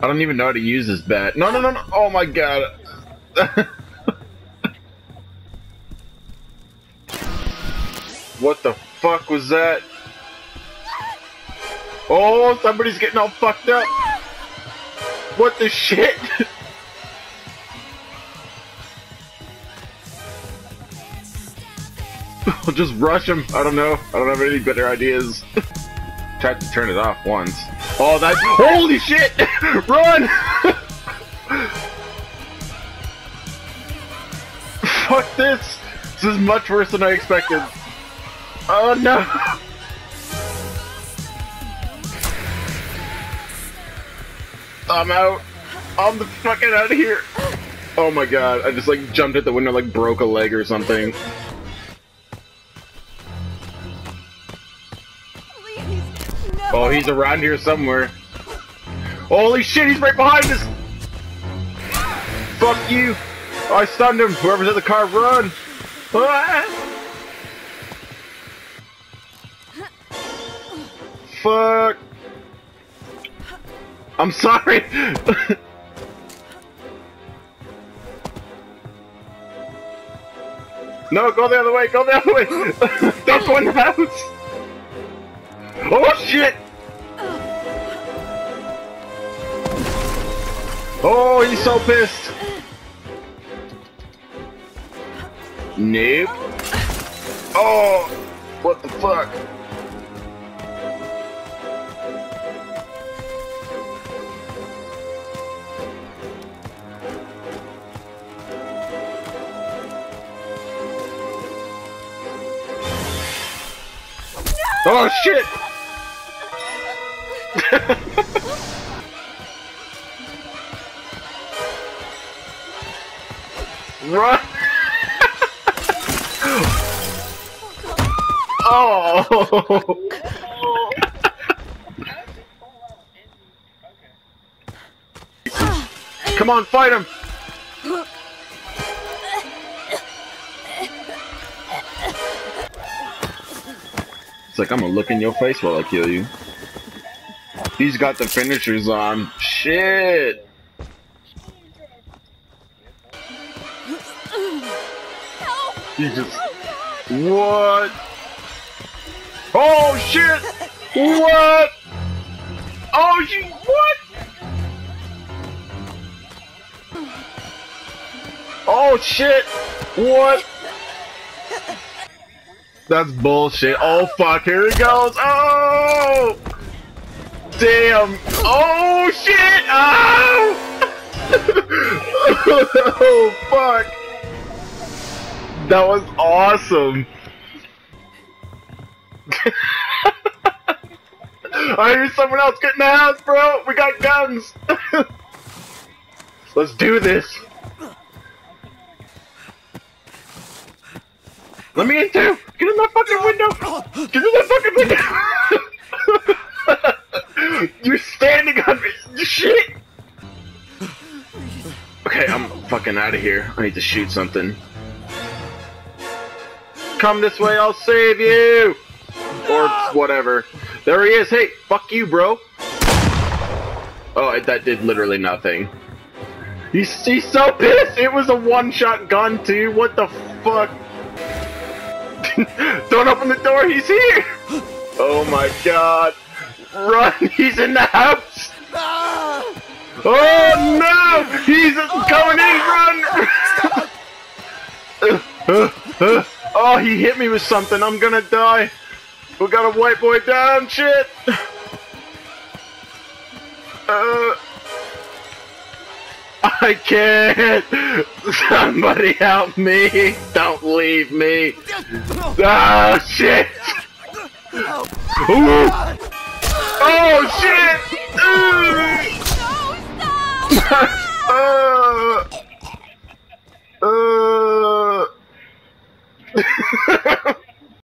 I don't even know how to use this bat. No, no, no, no. Oh my god. what the fuck was that? Oh, somebody's getting all fucked up. What the shit? I'll just rush him. I don't know. I don't have any better ideas. Tried to turn it off once. Oh, that's holy shit! Run! Fuck this! This is much worse than I expected. Oh no! I'm out. I'm the fucking out of here. Oh my god, I just like jumped at the window like broke a leg or something. Oh, he's around here somewhere. Holy shit, he's right behind us! Fuck you! Oh, I stunned him! Whoever's in the car, run! Fuck! I'm sorry! no, go the other way, go the other way! Don't go in the house! Oh shit! Oh, he's so pissed! Nope. Oh, what the fuck? Oh shit! Run! oh! Come on, fight him! It's like I'm gonna look in your face while I kill you. He's got the finishers on. Shit! He just. What? Oh shit! What? Oh shit! What? Oh shit! What? That's bullshit. Oh fuck, here he goes. Oh! Damn. Oh shit! Oh! oh fuck. That was awesome. I hear someone else get in the house, bro. We got guns. Let's do this. Let me in too! Get in that fucking window! Get in that fucking window! You're standing on me! Shit! Okay, I'm fucking out of here. I need to shoot something. Come this way, I'll save you! Or whatever. There he is. Hey, fuck you, bro. Oh, that did literally nothing. He's, he's so pissed! It was a one-shot gun, too. What the fuck? Don't open the door, he's here! Oh my god. Run, he's in the house! Ah! Oh no! He's coming in, oh, he hit me with something, I'm gonna die. We got a white boy down, shit! Uh... I can't! Somebody help me! Don't leave me! Ah, shit! Ooh. Oh, shit!